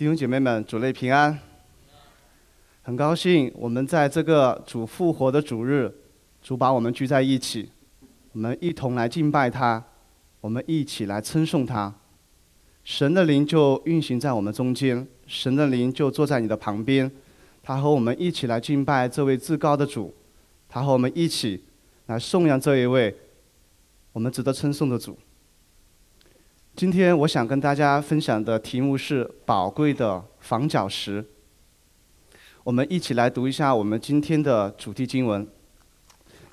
弟兄姐妹们，主内平安。很高兴我们在这个主复活的主日，主把我们聚在一起，我们一同来敬拜他，我们一起来称颂他。神的灵就运行在我们中间，神的灵就坐在你的旁边，他和我们一起来敬拜这位至高的主，他和我们一起来颂扬这一位我们值得称颂的主。今天我想跟大家分享的题目是宝贵的房角石。我们一起来读一下我们今天的主题经文，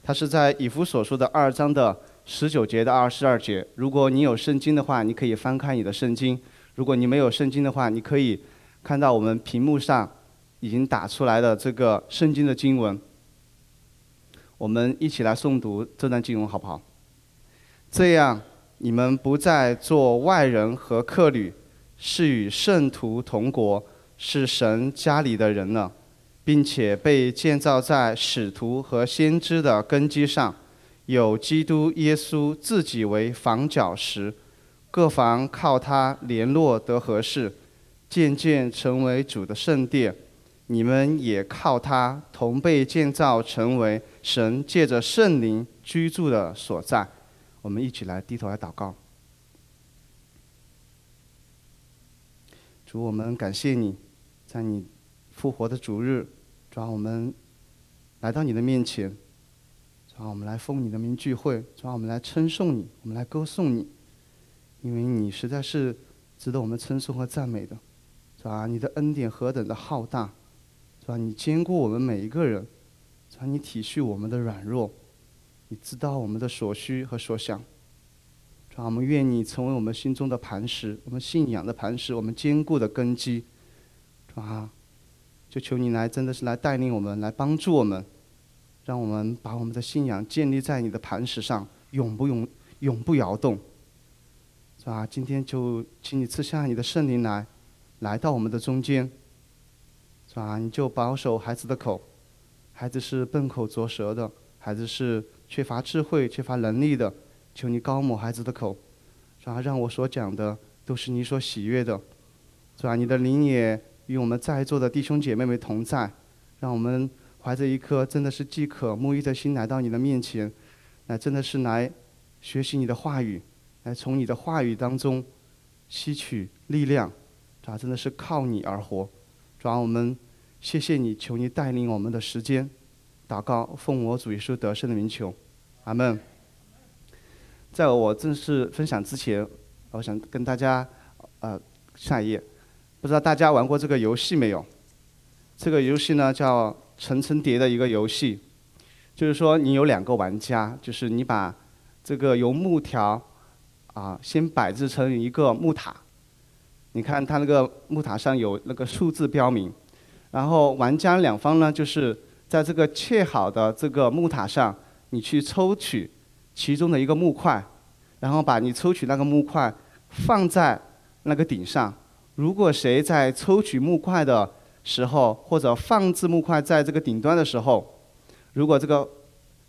它是在以弗所说的二章的十九节到二十二节。如果你有圣经的话，你可以翻开你的圣经；如果你没有圣经的话，你可以看到我们屏幕上已经打出来的这个圣经的经文。我们一起来诵读这段经文，好不好？这样。你们不再做外人和客旅，是与圣徒同国，是神家里的人了，并且被建造在使徒和先知的根基上，有基督耶稣自己为房角石，各房靠他联络得合适，渐渐成为主的圣殿。你们也靠他同被建造，成为神借着圣灵居住的所在。我们一起来低头来祷告。主，我们感谢你，在你复活的主日，主，我们来到你的面前，主，我们来奉你的名聚会，主，我们来称颂你，我们来歌颂你，因为你实在是值得我们称颂和赞美的，是吧？你的恩典何等的浩大，是吧？你兼顾我们每一个人，是吧？你体恤我们的软弱。你知道我们的所需和所想，主啊，我们愿你成为我们心中的磐石，我们信仰的磐石，我们坚固的根基，主啊，就求你来，真的是来带领我们，来帮助我们，让我们把我们的信仰建立在你的磐石上，永不永永不摇动，是吧？今天就请你赐下你的圣灵来，来到我们的中间，是吧？你就保守孩子的口，孩子是笨口拙舌的，孩子是。缺乏智慧、缺乏能力的，求你高抹孩子的口，然后？让我所讲的都是你所喜悦的，是吧？你的灵也与我们在座的弟兄姐妹们同在，让我们怀着一颗真的是饥渴沐浴的心来到你的面前，来真的是来学习你的话语，来从你的话语当中吸取力量，是吧？真的是靠你而活，主啊，我们谢谢你，求你带领我们的时间。祷告，奉我主耶稣得胜的名求，阿门。在我正式分享之前，我想跟大家，呃，下一页，不知道大家玩过这个游戏没有？这个游戏呢叫层层叠的一个游戏，就是说你有两个玩家，就是你把这个由木条啊先摆置成一个木塔，你看它那个木塔上有那个数字标明，然后玩家两方呢就是。在这个砌好的这个木塔上，你去抽取其中的一个木块，然后把你抽取那个木块放在那个顶上。如果谁在抽取木块的时候，或者放置木块在这个顶端的时候，如果这个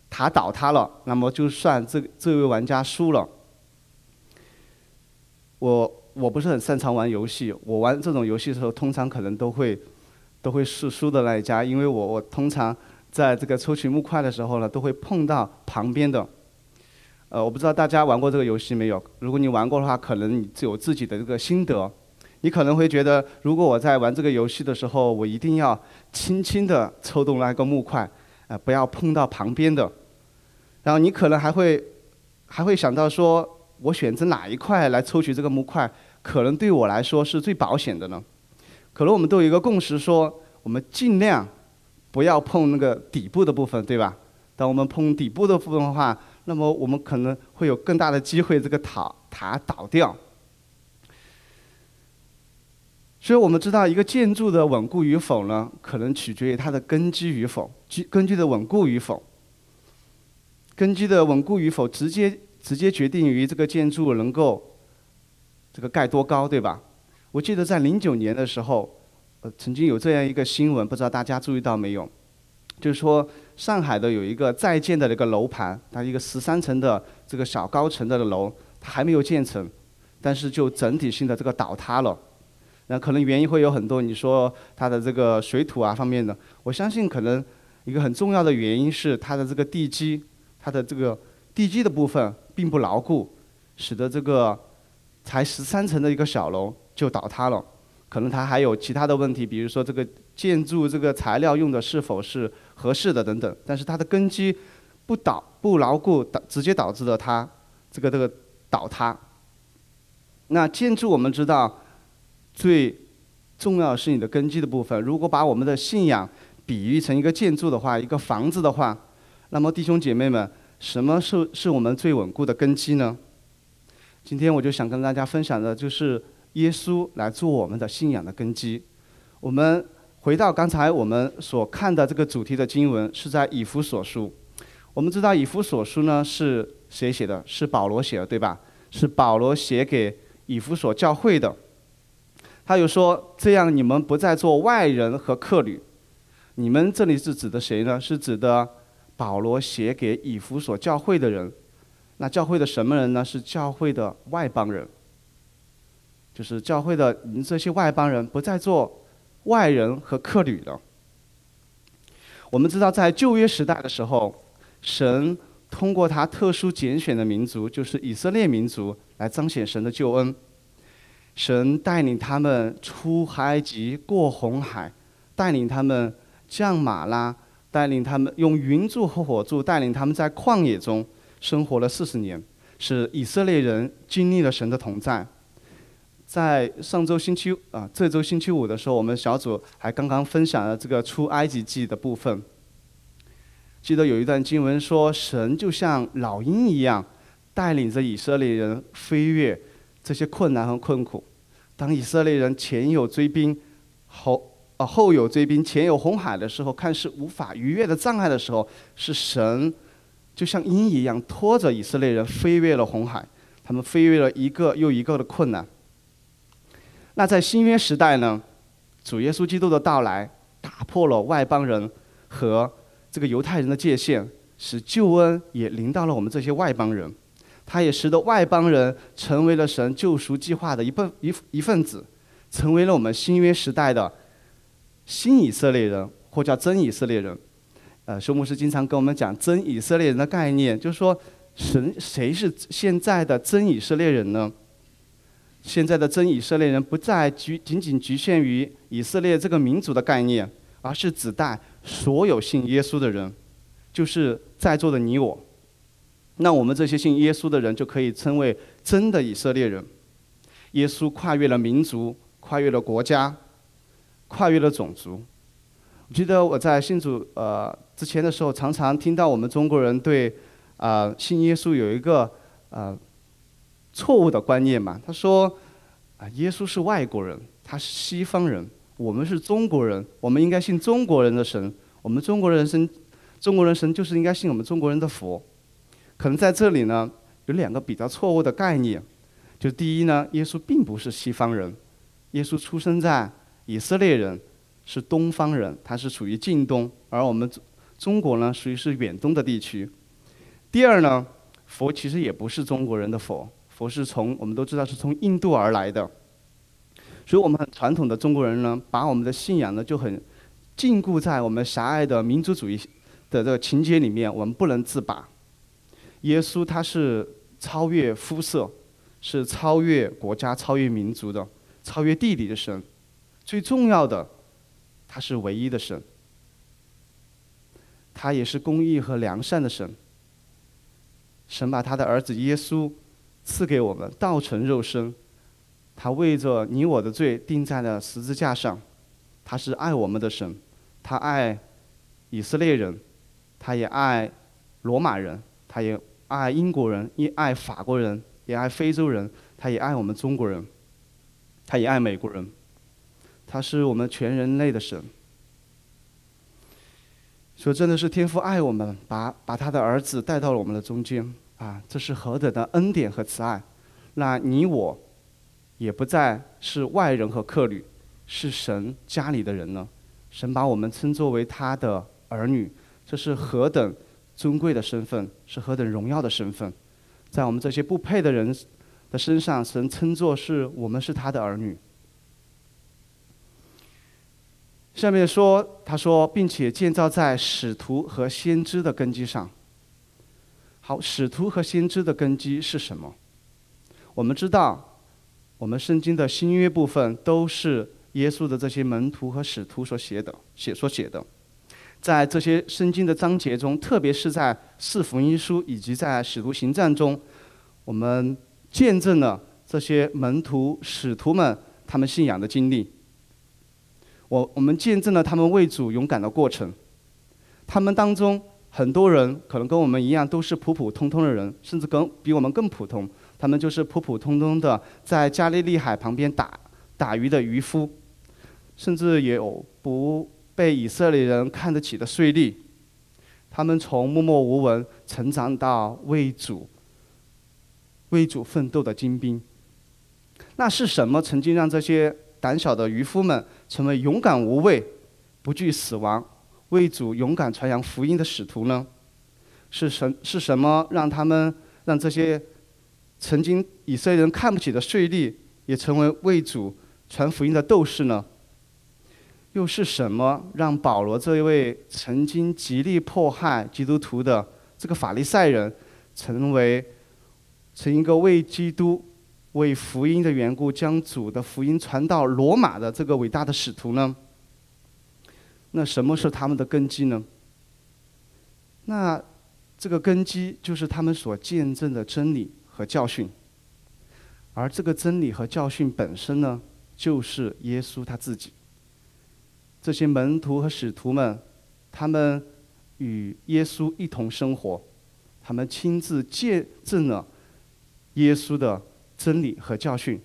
塔倒塌了，那么就算这这位玩家输了。我我不是很擅长玩游戏，我玩这种游戏的时候，通常可能都会。都会是输的那一家，因为我我通常在这个抽取木块的时候呢，都会碰到旁边的。呃，我不知道大家玩过这个游戏没有？如果你玩过的话，可能你有自己的这个心得。你可能会觉得，如果我在玩这个游戏的时候，我一定要轻轻地抽动那个木块，呃，不要碰到旁边的。然后你可能还会还会想到说，我选择哪一块来抽取这个木块，可能对我来说是最保险的呢？可能我们都有一个共识，说我们尽量不要碰那个底部的部分，对吧？当我们碰底部的部分的话，那么我们可能会有更大的机会这个塔塔倒掉。所以我们知道，一个建筑的稳固与否呢，可能取决于它的根基与否，基根基的稳固与否。根基的稳固与否，直接直接决定于这个建筑能够这个盖多高，对吧？我记得在零九年的时候，呃，曾经有这样一个新闻，不知道大家注意到没有？就是说，上海的有一个在建的那个楼盘，它一个十三层的这个小高层的楼，它还没有建成，但是就整体性的这个倒塌了。那可能原因会有很多，你说它的这个水土啊方面的，我相信可能一个很重要的原因是它的这个地基，它的这个地基的部分并不牢固，使得这个才十三层的一个小楼就倒塌了。可能它还有其他的问题，比如说这个建筑这个材料用的是否是合适的等等。但是它的根基不倒不牢固，导直接导致了它这个这个倒塌。那建筑我们知道最重要是你的根基的部分。如果把我们的信仰比喻成一个建筑的话，一个房子的话，那么弟兄姐妹们，什么是是我们最稳固的根基呢？今天我就想跟大家分享的就是。耶稣来做我们的信仰的根基。我们回到刚才我们所看的这个主题的经文，是在以弗所书。我们知道以弗所书呢是谁写的？是保罗写的，对吧？是保罗写给以弗所教会的。他又说：“这样你们不再做外人和客旅。”你们这里是指的谁呢？是指的保罗写给以弗所教会的人。那教会的什么人呢？是教会的外邦人。就是教会的这些外邦人不再做外人和客旅了。我们知道，在旧约时代的时候，神通过他特殊拣选的民族，就是以色列民族，来彰显神的救恩。神带领他们出埃及，过红海，带领他们降马拉，带领他们用云柱和火柱带领他们在旷野中生活了四十年，使以色列人经历了神的同在。在上周星期啊，这周星期五的时候，我们小组还刚刚分享了这个出埃及记的部分。记得有一段经文说，神就像老鹰一样，带领着以色列人飞越这些困难和困苦。当以色列人前有追兵，后啊后有追兵，前有红海的时候，看似无法逾越的障碍的时候，是神就像鹰一样拖着以色列人飞越了红海，他们飞越了一个又一个的困难。那在新约时代呢，主耶稣基督的到来打破了外邦人和这个犹太人的界限，使救恩也临到了我们这些外邦人。他也使得外邦人成为了神救赎计划的一份一一份子，成为了我们新约时代的新以色列人，或叫真以色列人。呃，修牧师经常跟我们讲真以色列人的概念，就是说神谁是现在的真以色列人呢？现在的真以色列人不再局仅仅局限于以色列这个民族的概念，而是指代所有信耶稣的人，就是在座的你我。那我们这些信耶稣的人就可以称为真的以色列人。耶稣跨越了民族，跨越了国家，跨越了种族。我记得我在信主呃之前的时候，常常听到我们中国人对啊信耶稣有一个呃。错误的观念嘛，他说，啊，耶稣是外国人，他是西方人，我们是中国人，我们应该信中国人的神，我们中国人神，中国人神就是应该信我们中国人的佛。可能在这里呢，有两个比较错误的概念，就第一呢，耶稣并不是西方人，耶稣出生在以色列人，是东方人，他是属于近东，而我们中国呢，属于是远东的地区。第二呢，佛其实也不是中国人的佛。佛是从我们都知道是从印度而来的，所以我们很传统的中国人呢，把我们的信仰呢就很禁锢在我们狭隘的民族主义的这个情节里面，我们不能自拔。耶稣他是超越肤色，是超越国家、超越民族的、超越地理的神。最重要的，他是唯一的神，他也是公义和良善的神。神把他的儿子耶稣。赐给我们道成肉身，他为着你我的罪钉在了十字架上。他是爱我们的神，他爱以色列人，他也爱罗马人，他也爱英国人，也爱法国人，也爱非洲人，他也爱我们中国人，他也爱美国人。他是我们全人类的神。说真的是天父爱我们，把把他的儿子带到了我们的中间。啊，这是何等的恩典和慈爱！那你我，也不再是外人和客旅，是神家里的人了。神把我们称作为他的儿女，这是何等尊贵的身份，是何等荣耀的身份！在我们这些不配的人的身上，神称作是我们是他的儿女。下面说，他说，并且建造在使徒和先知的根基上。好，使徒和先知的根基是什么？我们知道，我们圣经的新约部分都是耶稣的这些门徒和使徒所写的，写所写的。在这些圣经的章节中，特别是在四福音书以及在使徒行传中，我们见证了这些门徒、使徒们他们信仰的经历。我我们见证了他们为主勇敢的过程，他们当中很多人可能跟我们一样都是普普通通的人，甚至更比我们更普通。他们就是普普通通的在加利利海旁边打打鱼的渔夫，甚至也有不被以色列人看得起的税吏。他们从默默无闻成长到为主为主奋斗的精兵。那是什么曾经让这些胆小的渔夫们？成为勇敢无畏、不惧死亡、为主勇敢传扬福音的使徒呢？是什是什么让他们让这些曾经以色列人看不起的税吏，也成为为主传福音的斗士呢？又是什么让保罗这一位曾经极力迫害基督徒的这个法利赛人，成为成一个为基督？为福音的缘故，将主的福音传到罗马的这个伟大的使徒呢？那什么是他们的根基呢？那这个根基就是他们所见证的真理和教训，而这个真理和教训本身呢，就是耶稣他自己。这些门徒和使徒们，他们与耶稣一同生活，他们亲自见证了耶稣的。真理和教训，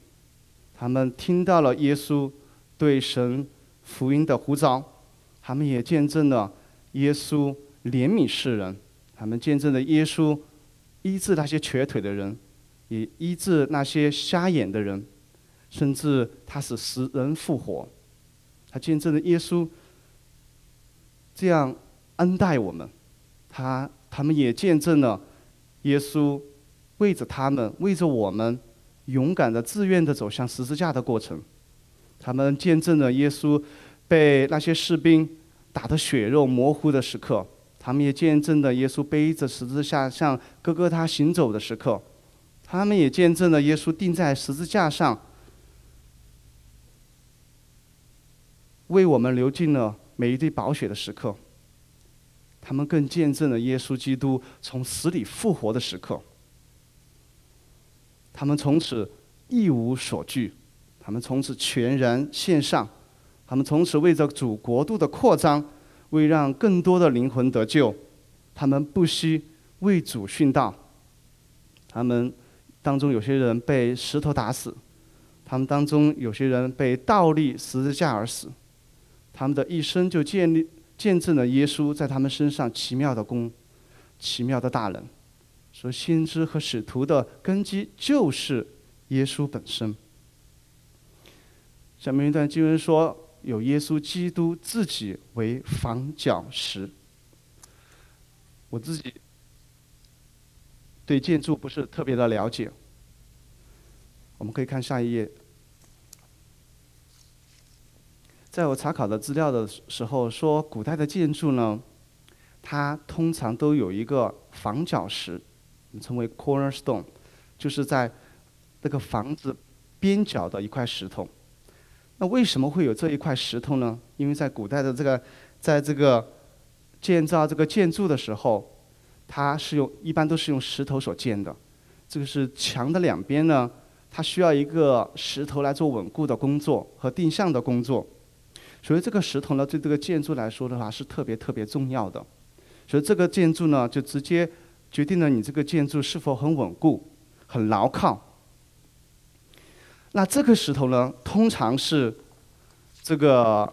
他们听到了耶稣对神福音的呼召，他们也见证了耶稣怜悯世人，他们见证了耶稣医治那些瘸腿的人，也医治那些瞎眼的人，甚至他使死人复活，他见证了耶稣这样恩待我们，他他们也见证了耶稣为着他们，为着我们。勇敢的、自愿的走向十字架的过程，他们见证了耶稣被那些士兵打得血肉模糊的时刻，他们也见证了耶稣背着十字架向哥哥他行走的时刻，他们也见证了耶稣钉在十字架上为我们流尽了每一滴宝血的时刻，他们更见证了耶稣基督从死里复活的时刻。他们从此一无所惧，他们从此全然献上，他们从此为着主国度的扩张，为让更多的灵魂得救，他们不惜为主殉道。他们当中有些人被石头打死，他们当中有些人被倒立十字架而死，他们的一生就建立见证了耶稣在他们身上奇妙的功，奇妙的大能。说先知和使徒的根基就是耶稣本身。下面一段经文说，有耶稣基督自己为房角石。我自己对建筑不是特别的了解，我们可以看下一页。在我查考的资料的时候说，古代的建筑呢，它通常都有一个房角石。称为 cornerstone，就是在那个房子边角的一块石头。那为什么会有这一块石头呢？因为在古代的这个，在这个建造这个建筑的时候，它是用一般都是用石头所建的。这个是墙的两边呢，它需要一个石头来做稳固的工作和定向的工作。所以这个石头呢，对这个建筑来说的话是特别特别重要的。所以这个建筑呢，就直接。决定了你这个建筑是否很稳固、很牢靠。那这个石头呢，通常是这个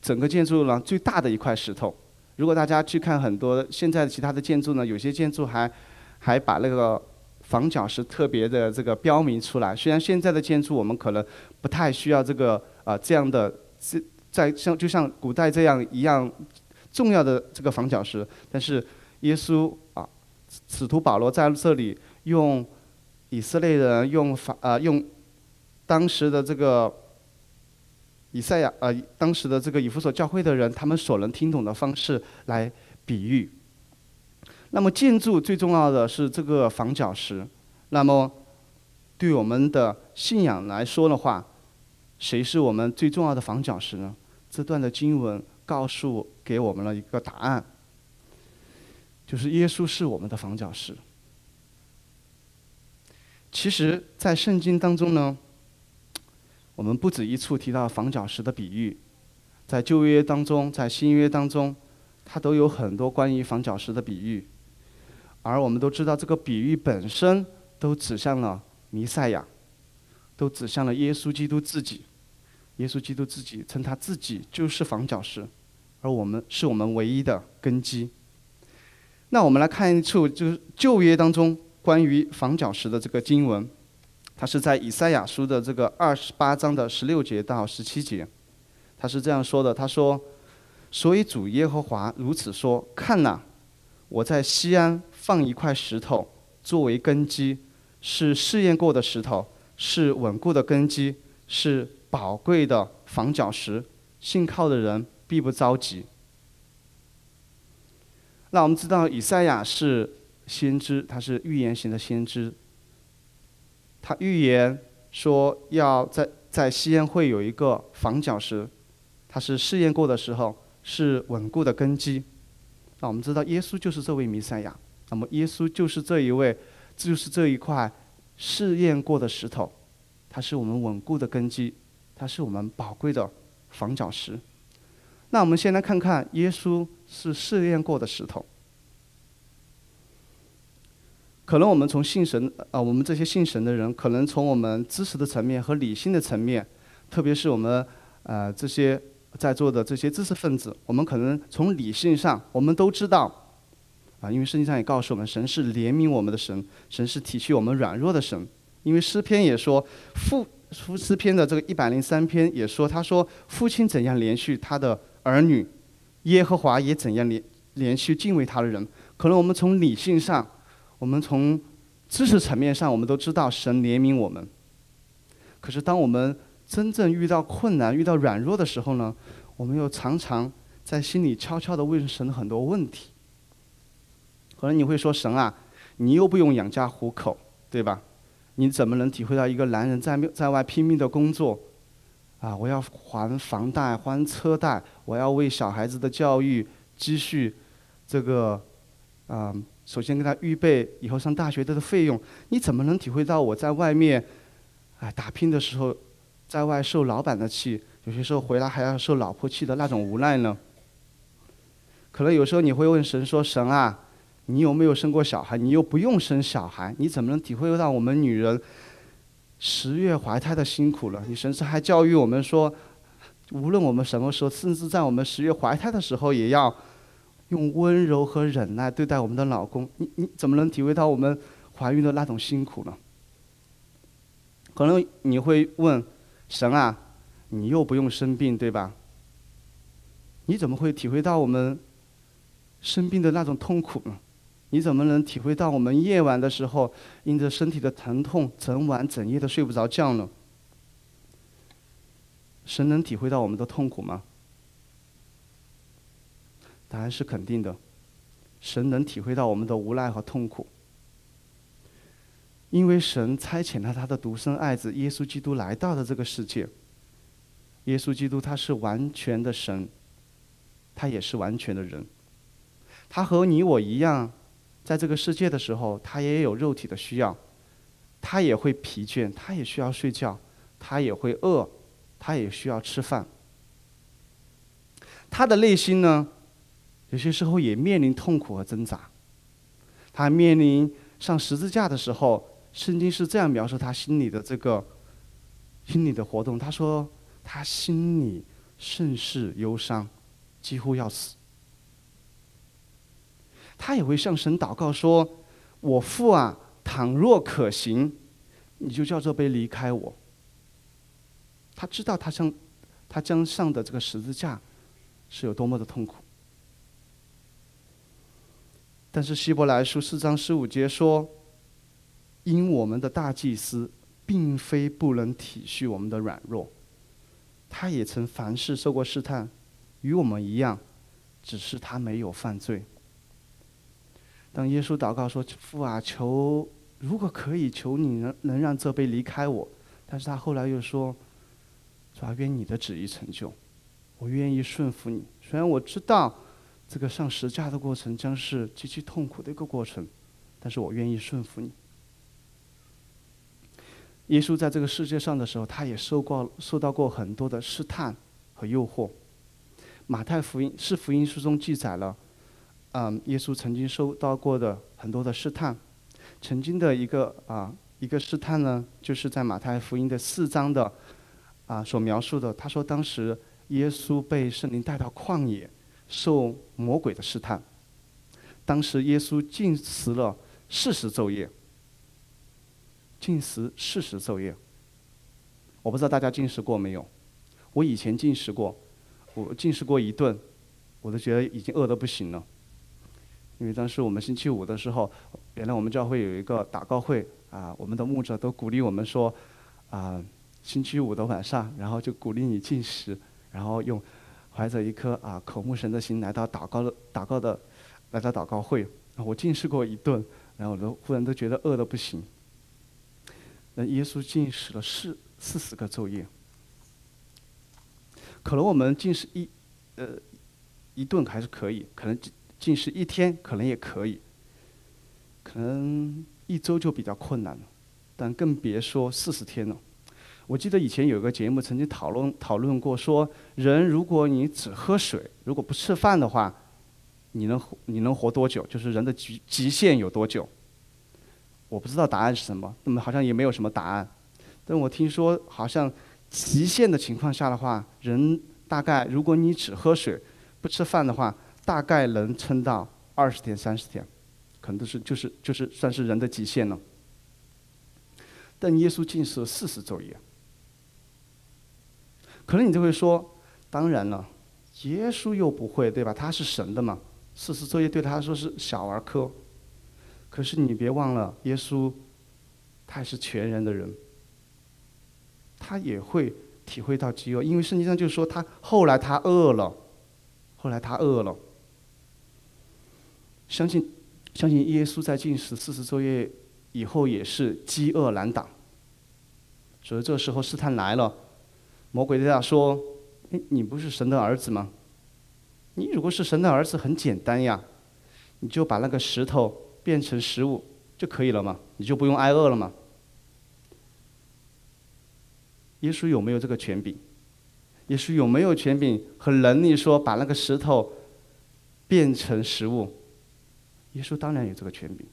整个建筑呢最大的一块石头。如果大家去看很多现在其他的建筑呢，有些建筑还还把那个房角石特别的这个标明出来。虽然现在的建筑我们可能不太需要这个啊这样的这在像就像古代这样一样重要的这个房角石，但是耶稣啊。使徒保罗在这里用以色列人用法呃用当时的这个以赛亚呃当时的这个以弗所教会的人，他们所能听懂的方式来比喻。那么建筑最重要的是这个房角石。那么对我们的信仰来说的话，谁是我们最重要的房角石呢？这段的经文告诉给我们了一个答案，就是耶稣是我们的房角石。其实，在圣经当中呢，我们不止一处提到房角石的比喻，在旧约当中，在新约当中，它都有很多关于房角石的比喻。而我们都知道，这个比喻本身都指向了弥赛亚，都指向了耶稣基督自己。耶稣基督自己称他自己就是房角石，而我们是我们唯一的根基。那我们来看一处，就是旧约当中关于房角石的这个经文，它是在以赛亚书的这个二十八章的十六节到十七节，他是这样说的：“他说，所以主耶和华如此说：看呐，我在西安。”放一块石头作为根基，是试验过的石头，是稳固的根基，是宝贵的防脚石。信靠的人必不着急。那我们知道，以赛亚是先知，他是预言型的先知。他预言说，要在在西安会有一个防脚石，他是试验过的时候，是稳固的根基。那我们知道，耶稣就是这位弥赛亚。那么，耶稣就是这一位，就是这一块试验过的石头，它是我们稳固的根基，它是我们宝贵的防脚石。那我们先来看看，耶稣是试验过的石头。可能我们从信神啊，我们这些信神的人，可能从我们知识的层面和理性的层面，特别是我们呃这些在座的这些知识分子，我们可能从理性上，我们都知道。啊，因为圣经上也告诉我们，神是怜悯我们的神，神是体恤我们软弱的神。因为诗篇也说，父父诗篇的这个一百零三篇也说，他说父亲怎样连续他的儿女，耶和华也怎样连连续敬畏他的人。可能我们从理性上，我们从知识层面上，我们都知道神怜悯我们。可是当我们真正遇到困难、遇到软弱的时候呢，我们又常常在心里悄悄地问神很多问题。可能你会说神啊，你又不用养家糊口，对吧？你怎么能体会到一个男人在在外拼命的工作？啊，我要还房贷、还车贷，我要为小孩子的教育积蓄，这个，啊，首先给他预备以后上大学的费用。你怎么能体会到我在外面，哎，打拼的时候，在外受老板的气，有些时候回来还要受老婆气的那种无奈呢？可能有时候你会问神说：“神啊。”你有没有生过小孩？你又不用生小孩，你怎么能体会到我们女人十月怀胎的辛苦了？你甚至还教育我们说，无论我们什么时候，甚至在我们十月怀胎的时候，也要用温柔和忍耐对待我们的老公。你你怎么能体会到我们怀孕的那种辛苦呢？可能你会问神啊，你又不用生病，对吧？你怎么会体会到我们生病的那种痛苦呢？你怎么能体会到我们夜晚的时候，因着身体的疼痛，整晚整夜的睡不着觉呢？神能体会到我们的痛苦吗？答案是肯定的，神能体会到我们的无奈和痛苦，因为神差遣了他的独生爱子耶稣基督来到了这个世界。耶稣基督他是完全的神，他也是完全的人，他和你我一样。在这个世界的时候，他也有肉体的需要，他也会疲倦，他也需要睡觉，他也会饿，他也需要吃饭。他的内心呢，有些时候也面临痛苦和挣扎。他面临上十字架的时候，圣经是这样描述他心里的这个心里的活动。他说，他心里甚是忧伤，几乎要死。他也会向神祷告说：“我父啊，倘若可行，你就叫这杯离开我。”他知道他将，他将上的这个十字架是有多么的痛苦。但是希伯来书四章十五节说：“因我们的大祭司并非不能体恤我们的软弱，他也曾凡事受过试探，与我们一样，只是他没有犯罪。当耶稣祷告说：“父啊，求如果可以，求你能能让这杯离开我。”但是他后来又说：“说愿你的旨意成就，我愿意顺服你。虽然我知道这个上十架的过程将是极其痛苦的一个过程，但是我愿意顺服你。”耶稣在这个世界上的时候，他也受过受到过很多的试探和诱惑。马太福音是福音书中记载了，嗯，耶稣曾经受到过的很多的试探。曾经的一个啊一个试探呢，就是在马太福音的四章的啊所描述的。他说，当时耶稣被圣灵带到旷野，受魔鬼的试探。当时耶稣禁食了四十昼夜。进食四十昼夜，我不知道大家进食过没有？我以前进食过，我进食过一顿，我都觉得已经饿得不行了。因为当时我们星期五的时候，原来我们教会有一个祷告会啊，我们的牧者都鼓励我们说，啊，星期五的晚上，然后就鼓励你进食，然后用怀着一颗啊口目神的心来到祷告的祷告的来到祷告会。我进食过一顿，然后我都忽然都觉得饿得不行。那耶稣进食了四四十个昼夜，可能我们进食一，呃，一顿还是可以，可能进进食一天可能也可以，可能一周就比较困难了，但更别说四十天了。我记得以前有个节目曾经讨论讨论过，说人如果你只喝水，如果不吃饭的话，你能你能活多久？就是人的极极限有多久？我不知道答案是什么，那么好像也没有什么答案。但我听说，好像极限的情况下的话，人大概如果你只喝水，不吃饭的话，大概能撑到二十天、三十天，可能都是就是就是算是人的极限了。但耶稣禁食四十昼夜，可能你就会说，当然了，耶稣又不会对吧？他是神的嘛，四十昼夜对他来说是小儿科。可是你别忘了，耶稣，他也是全人的人，他也会体会到饥饿，因为圣经上就说他后来他饿了，后来他饿了。相信，相信耶稣在进食四十昼夜以后也是饥饿难挡，所以这时候试探来了，魔鬼对他说：“哎，你不是神的儿子吗？你如果是神的儿子，很简单呀，你就把那个石头。”变成食物就可以了吗？你就不用挨饿了吗？耶稣有没有这个权柄？耶稣有没有权柄和能力说把那个石头变成食物？耶稣当然有这个权柄。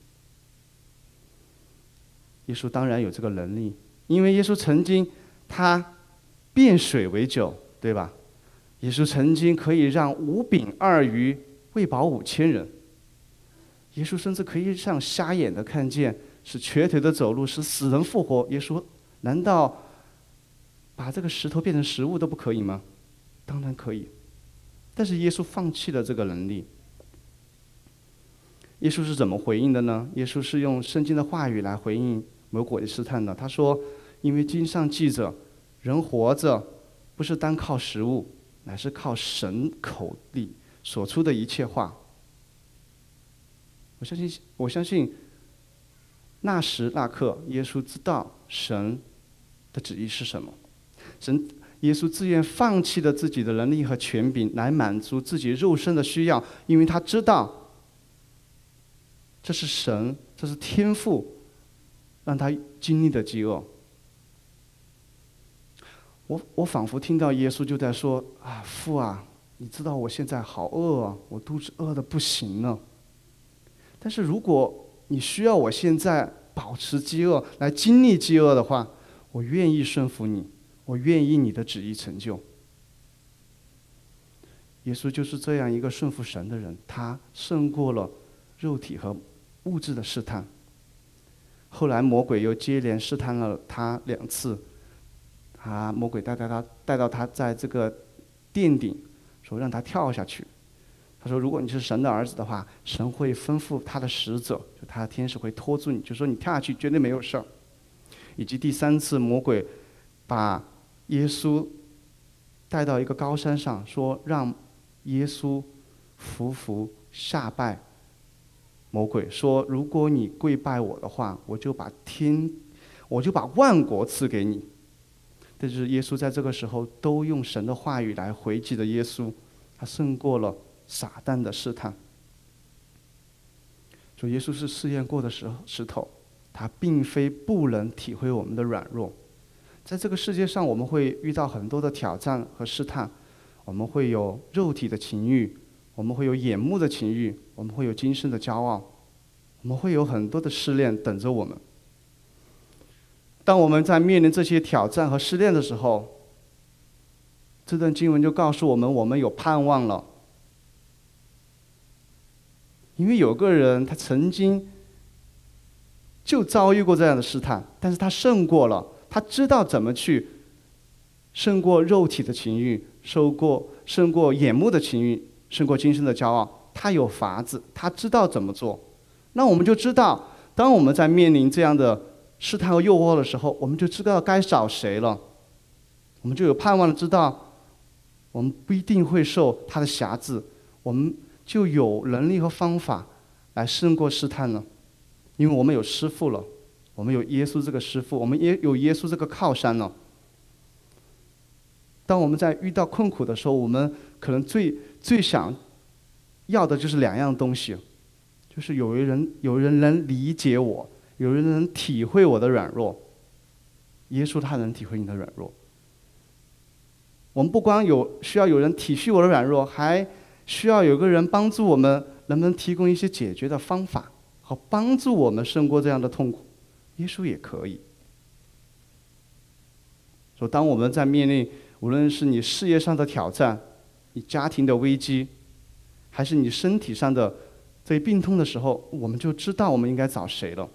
耶稣当然有这个能力，因为耶稣曾经他变水为酒，对吧？耶稣曾经可以让五饼二鱼喂饱五千人。耶稣甚至可以让瞎眼的看见，使瘸腿的走路，使死人复活。耶稣难道把这个石头变成食物都不可以吗？当然可以，但是耶稣放弃了这个能力。耶稣是怎么回应的呢？耶稣是用圣经的话语来回应魔鬼的试探的。他说：“因为经上记着，人活着不是单靠食物，乃是靠神口里所出的一切话。”我相信，我相信，那时那刻，耶稣知道神的旨意是什么。神，耶稣自愿放弃了自己的能力和权柄，来满足自己肉身的需要，因为他知道这是神，这是天赋，让他经历的饥饿。我我仿佛听到耶稣就在说：“啊，父啊，你知道我现在好饿啊，我肚子饿的不行了。”但是如果你需要我现在保持饥饿来经历饥饿的话，我愿意顺服你，我愿意你的旨意成就。耶稣就是这样一个顺服神的人，他胜过了肉体和物质的试探。后来魔鬼又接连试探了他两次，他魔鬼带带他带到他在这个殿顶，说让他跳下去。他说：“如果你是神的儿子的话，神会吩咐他的使者，就他的天使会拖住你，就说你跳下去绝对没有事儿。”以及第三次魔鬼把耶稣带到一个高山上，说让耶稣匍匐下拜魔鬼，说如果你跪拜我的话，我就把天，我就把万国赐给你。这就是耶稣在这个时候都用神的话语来回击的耶稣，他胜过了撒旦的试探。说耶稣是试验过的石石头，他并非不能体会我们的软弱。在这个世界上，我们会遇到很多的挑战和试探，我们会有肉体的情欲，我们会有眼目的情欲，我们会有今生的骄傲，我们会有很多的试炼等着我们。当我们在面临这些挑战和试炼的时候，这段经文就告诉我们：我们有盼望了。因为有个人他曾经就遭遇过这样的试探，但是他胜过了，他知道怎么去胜过肉体的情欲，胜过胜过眼目的情欲，胜过今生的骄傲。他有法子，他知道怎么做。那我们就知道，当我们在面临这样的。试探和诱惑的时候，我们就知道该找谁了，我们就有盼望的知道，我们不一定会受他的辖制，我们就有能力和方法来胜过试探了，因为我们有师傅了，我们有耶稣这个师傅，我们也有耶稣这个靠山了。当我们在遇到困苦的时候，我们可能最最想要的就是两样东西，就是有人有人能理解我。有人能体会我的软弱，耶稣他能体会你的软弱。我们不光有需要有人体恤我的软弱，还需要有个人帮助我们，能不能提供一些解决的方法，和帮助我们胜过这样的痛苦？耶稣也可以。说，当我们在面临无论是你事业上的挑战、你家庭的危机，还是你身体上的这病痛的时候，我们就知道我们应该找谁了。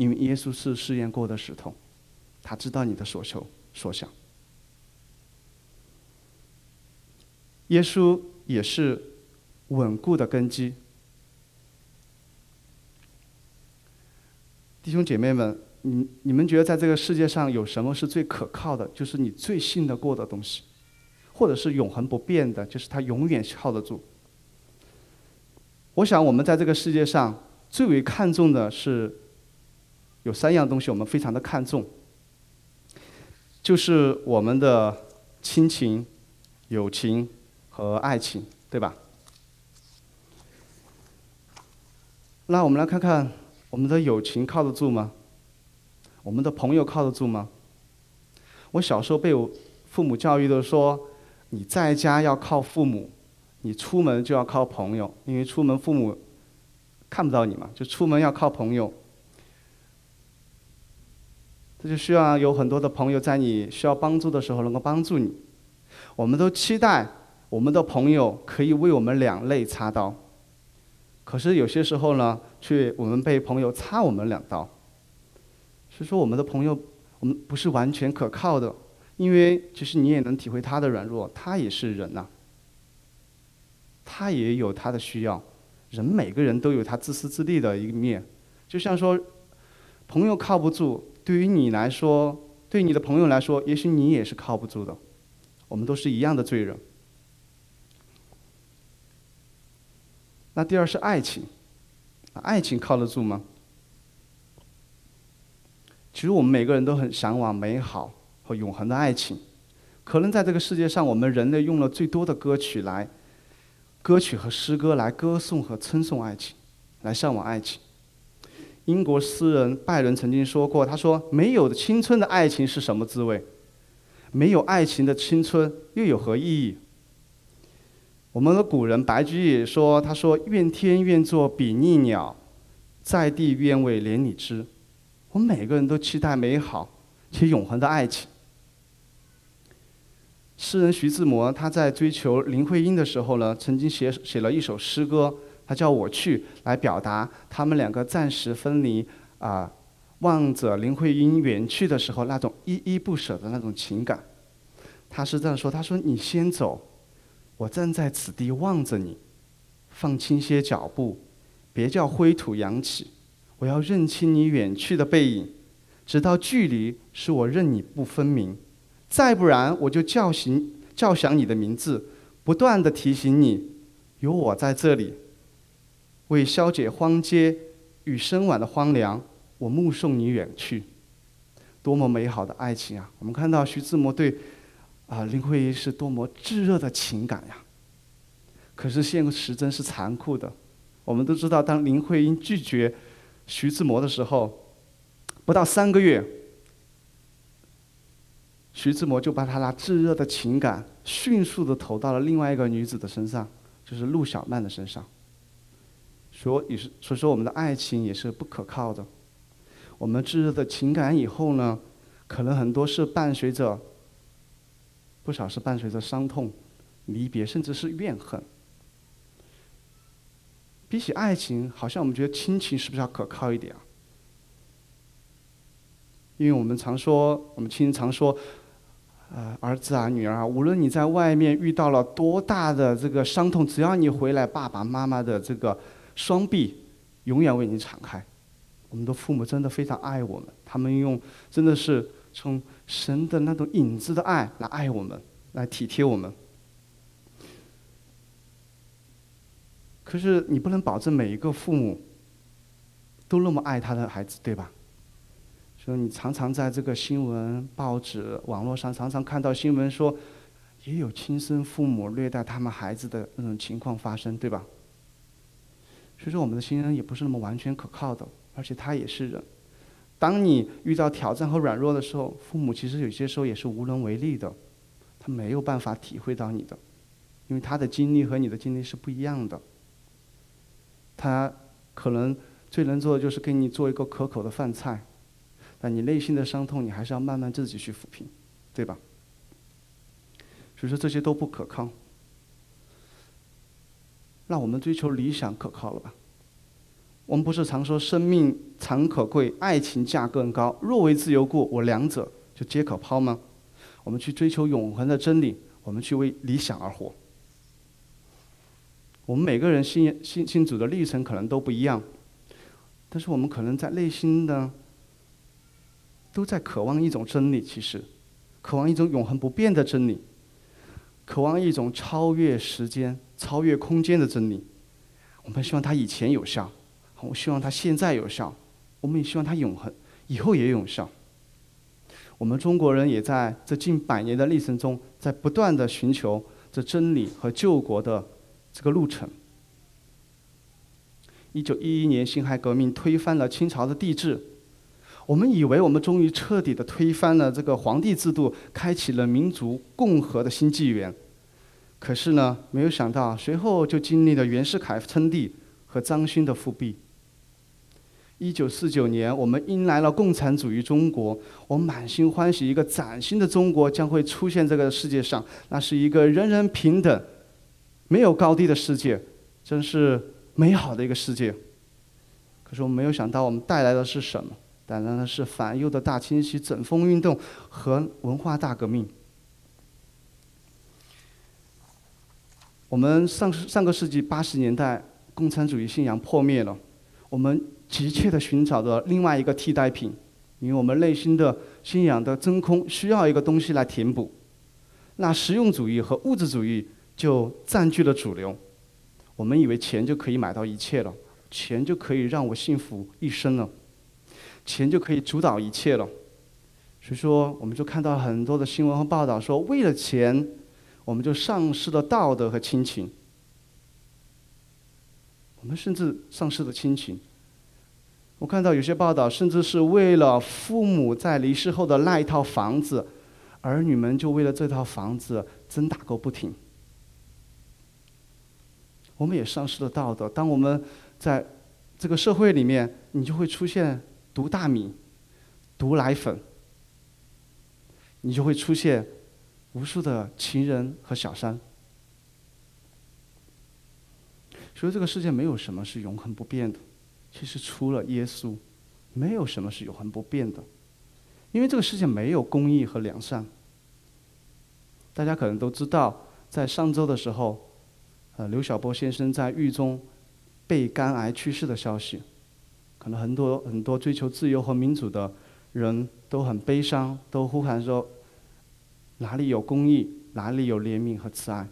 因为耶稣是试验过的石头，他知道你的所求所想。耶稣也是稳固的根基。弟兄姐妹们，你你们觉得在这个世界上有什么是最可靠的？就是你最信得过的东西，或者是永恒不变的，就是它永远靠得住。我想，我们在这个世界上最为看重的是。有三样东西我们非常的看重，就是我们的亲情、友情和爱情，对吧？那我们来看看我们的友情靠得住吗？我们的朋友靠得住吗？我小时候被我父母教育的说，你在家要靠父母，你出门就要靠朋友，因为出门父母看不到你嘛，就出门要靠朋友。这就需要有很多的朋友在你需要帮助的时候能够帮助你。我们都期待我们的朋友可以为我们两肋插刀，可是有些时候呢，却我们被朋友插我们两刀。所以说，我们的朋友我们不是完全可靠的，因为其实你也能体会他的软弱，他也是人呐，他也有他的需要。人每个人都有他自私自利的一面，就像说，朋友靠不住。对于你来说，对你的朋友来说，也许你也是靠不住的。我们都是一样的罪人。那第二是爱情，爱情靠得住吗？其实我们每个人都很向往美好和永恒的爱情。可能在这个世界上，我们人类用了最多的歌曲来，歌曲和诗歌来歌颂和称颂爱情，来向往爱情。英国诗人拜伦曾经说过：“他说，没有的青春的爱情是什么滋味？没有爱情的青春又有何意义？”我们的古人白居易说：“他说，愿天愿作比翼鸟，在地愿为连理枝。”我们每个人都期待美好且永恒的爱情。诗人徐志摩他在追求林徽因的时候呢，曾经写写了一首诗歌。他叫我去来表达他们两个暂时分离啊，望着林徽因远去的时候那种依依不舍的那种情感。他是这样说：“他说你先走，我站在此地望着你，放轻些脚步，别叫灰土扬起。我要认清你远去的背影，直到距离使我认你不分明，再不然我就叫醒叫响你的名字，不断的提醒你，有我在这里，为消解荒街与深晚的荒凉，我目送你远去。多么美好的爱情啊！我们看到徐志摩对啊林徽因是多么炙热的情感呀。可是现实真是残酷的。我们都知道，当林徽因拒绝徐志摩的时候，不到三个月，徐志摩就把他那炙热的情感迅速的投到了另外一个女子的身上，就是陆小曼的身上。所以，所以说我们的爱情也是不可靠的。我们炙热的情感以后呢，可能很多是伴随着，不少是伴随着伤痛、离别，甚至是怨恨。比起爱情，好像我们觉得亲情是不是要可靠一点啊？因为我们常说，我们亲人常说，呃，儿子啊，女儿啊，无论你在外面遇到了多大的这个伤痛，只要你回来，爸爸妈妈的这个双臂永远为你敞开。我们的父母真的非常爱我们，他们用真的是从神的那种影子的爱来爱我们，来体贴我们。可是你不能保证每一个父母都那么爱他的孩子，对吧？所以你常常在这个新闻、报纸、网络上常常看到新闻说，也有亲生父母虐待他们孩子的那种情况发生，对吧？所以说，我们的亲人也不是那么完全可靠的，而且他也是人。当你遇到挑战和软弱的时候，父母其实有些时候也是无能为力的，他没有办法体会到你的，因为他的经历和你的经历是不一样的。他可能最能做的就是给你做一个可口的饭菜，但你内心的伤痛，你还是要慢慢自己去抚平，对吧？所以说这些都不可靠，那我们追求理想可靠了吧？我们不是常说生命诚可贵，爱情价更高，若为自由故，我两者就皆可抛吗？我们去追求永恒的真理，我们去为理想而活。我们每个人信信信主的历程可能都不一样，但是我们可能在内心的，都在渴望一种真理，其实，渴望一种永恒不变的真理，渴望一种超越时间、超越空间的真理。我们希望它以前有效，我希望它现在有效，我们也希望它永恒，以后也有效。我们中国人也在这近百年的历程中，在不断的寻求这真理和救国的。这个路程。一九一一年辛亥革命推翻了清朝的帝制，我们以为我们终于彻底的推翻了这个皇帝制度，开启了民族共和的新纪元。可是呢，没有想到随后就经历了袁世凯称帝和张勋的复辟。一九四九年，我们迎来了共产主义中国，我满心欢喜，一个崭新的中国将会出现这个世界上，那是一个人人平等。没有高低的世界，真是美好的一个世界。可是我们没有想到，我们带来的是什么？带来的是反右的大清洗、整风运动和文化大革命。我们上上个世纪八十年代，共产主义信仰破灭了，我们急切地寻找着另外一个替代品，因为我们内心的信仰的真空需要一个东西来填补。那实用主义和物质主义。就占据了主流，我们以为钱就可以买到一切了，钱就可以让我幸福一生了，钱就可以主导一切了。所以说，我们就看到很多的新闻和报道说，为了钱，我们就丧失了道德和亲情。我们甚至丧失了亲情。我看到有些报道，甚至是为了父母在离世后的那一套房子，儿女们就为了这套房子争打个不停。我们也丧失了道德。当我们在这个社会里面，你就会出现毒大米、毒奶粉，你就会出现无数的情人和小三。所以这个世界没有什么是永恒不变的。其实除了耶稣，没有什么是永恒不变的，因为这个世界没有公义和良善。大家可能都知道，在上周的时候。呃，刘晓波先生在狱中被肝癌去世的消息，可能很多很多追求自由和民主的人都很悲伤，都呼喊说：“哪里有公义，哪里有怜悯和慈爱。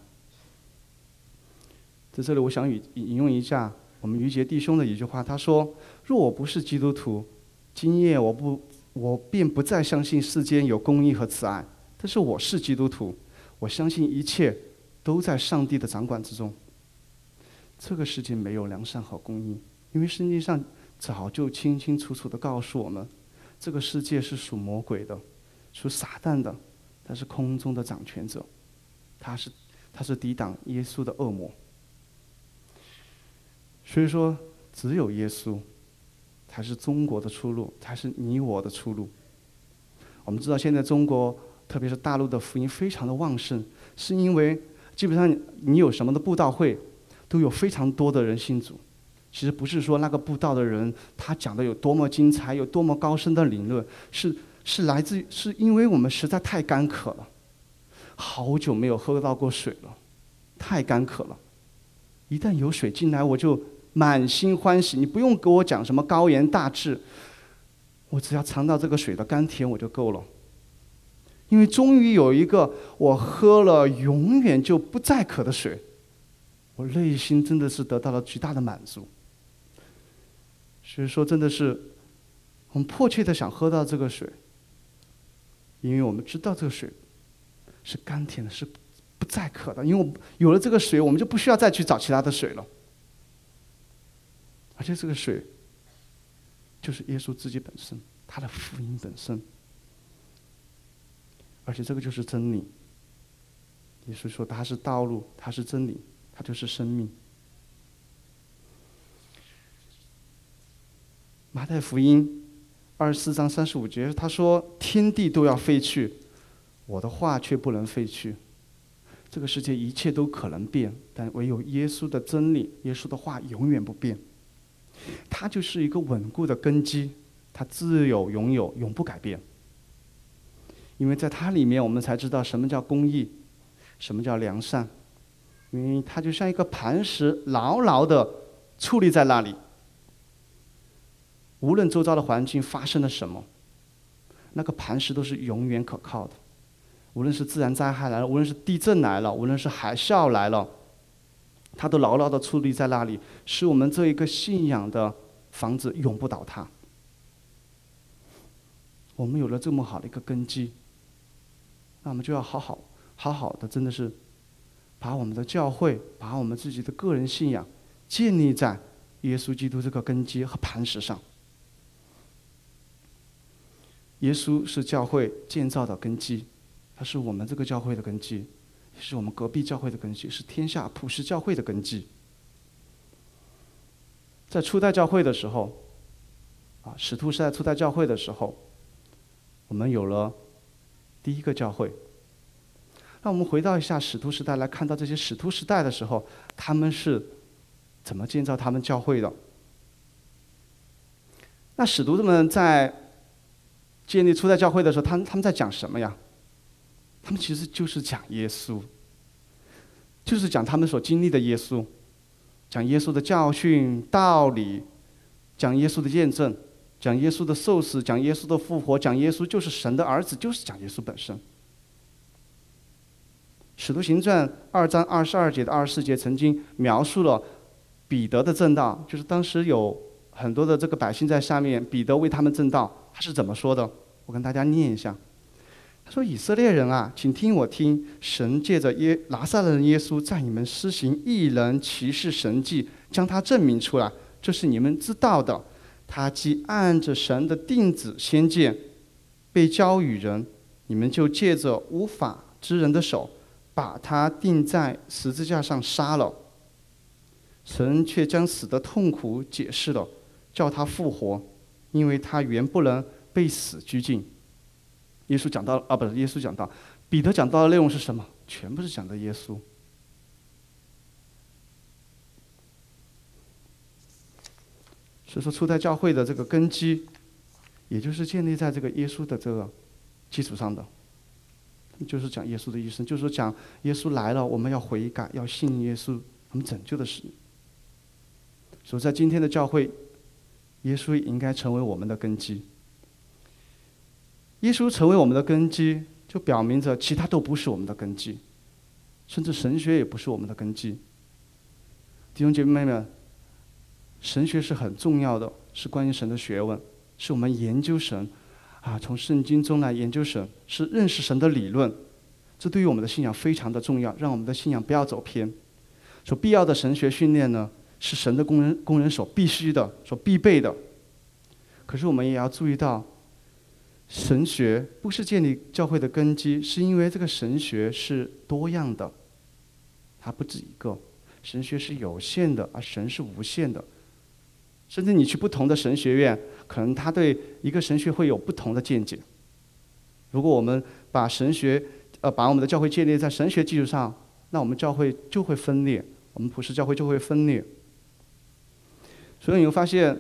在这里，我想引引用一下我们于杰弟兄的一句话，他说：“若我不是基督徒，今夜我不，我便不再相信世间有公义和慈爱。但是我是基督徒，我相信一切都在上帝的掌管之中。这个世界没有良善和公义，因为圣经上早就清清楚楚的告诉我们，这个世界是属魔鬼的。”属撒旦的，他是空中的掌权者，他是他是抵挡耶稣的恶魔。所以说，只有耶稣才是中国的出路，才是你我的出路。我们知道，现在中国特别是大陆的福音非常的旺盛，是因为基本上你有什么的布道会，都有非常多的人信主。其实不是说那个布道的人他讲的有多么精彩，有多么高深的理论，是。是来自于，是因为我们实在太干渴了，好久没有喝到过水了，太干渴了。一旦有水进来，我就满心欢喜。你不用给我讲什么高言大志，我只要尝到这个水的甘甜，我就够了。因为终于有一个我喝了永远就不再渴的水，我内心真的是得到了巨大的满足。所以说，真的是很迫切的想喝到这个水。因为我们知道这个水是甘甜的，是不再渴的。因为我有了这个水，我们就不需要再去找其他的水了。而且这个水就是耶稣自己本身，他的福音本身。而且这个就是真理。耶稣说他是道路，他是真理，他就是生命。马太福音。二十四章三十五节，他说：“天地都要废去，我的话却不能废去。这个世界一切都可能变，但唯有耶稣的真理、耶稣的话永远不变。它就是一个稳固的根基，它自有、拥有、永不改变。因为在它里面，我们才知道什么叫公义，什么叫良善。因为它就像一个磐石，牢牢的矗立在那里。”无论周遭的环境发生了什么，那个磐石都是永远可靠的。无论是自然灾害来了，无论是地震来了，无论是海啸来了，它都牢牢的矗立在那里，使我们这一个信仰的房子永不倒塌。我们有了这么好的一个根基，那我们就要好好、好好的，真的是把我们的教会、把我们自己的个人信仰建立在耶稣基督这个根基和磐石上。耶稣是教会建造的根基，他是我们这个教会的根基，是我们隔壁教会的根基，是天下普世教会的根基。在初代教会的时候，啊，使徒时代初代教会的时候，我们有了第一个教会。那我们回到一下使徒时代来看到这些使徒时代的时候，他们是怎么建造他们教会的？那使徒们在建立初代教会的时候，他们他们在讲什么呀？他们其实就是讲耶稣，就是讲他们所经历的耶稣，讲耶稣的教训、道理，讲耶稣的见证，讲耶稣的受死，讲耶稣的复活，讲耶稣就是神的儿子，就是讲耶稣本身。使徒行传二章二十二节的二十四节曾经描述了彼得的正道，就是当时有很多的这个百姓在下面，彼得为他们正道。他是怎么说的？我跟大家念一下。他说：“以色列人啊，请听我听。神借着耶拿撒勒人耶稣，在你们施行异人奇事神迹，将他证明出来，这是你们知道的。他既按着神的定旨先见，被交与人，你们就借着无法之人的手，把他钉在十字架上杀了。神却将死的痛苦解释了，叫他复活。”因为他原不能被死拘禁。耶稣讲到啊，不是耶稣讲到，彼得讲到的内容是什么？全部是讲的耶稣。所以说，初代教会的这个根基，也就是建立在这个耶稣的这个基础上的，就是讲耶稣的一生，就是讲耶稣来了，我们要悔改，要信耶稣，我们拯救的是。所以在今天的教会。耶稣应该成为我们的根基。耶稣成为我们的根基，就表明着其他都不是我们的根基，甚至神学也不是我们的根基。弟兄姐妹们，神学是很重要的，是关于神的学问，是我们研究神，啊，从圣经中来研究神，是认识神的理论，这对于我们的信仰非常的重要，让我们的信仰不要走偏。所必要的神学训练呢，是神的工人工人所必须的，所必备的。可是我们也要注意到。神学不是建立教会的根基，是因为这个神学是多样的，它不止一个。神学是有限的，而神是无限的。甚至你去不同的神学院，可能他对一个神学会有不同的见解。如果我们把神学，呃，把我们的教会建立在神学基础上，那我们教会就会分裂，我们普世教会就会分裂。所以你会发现，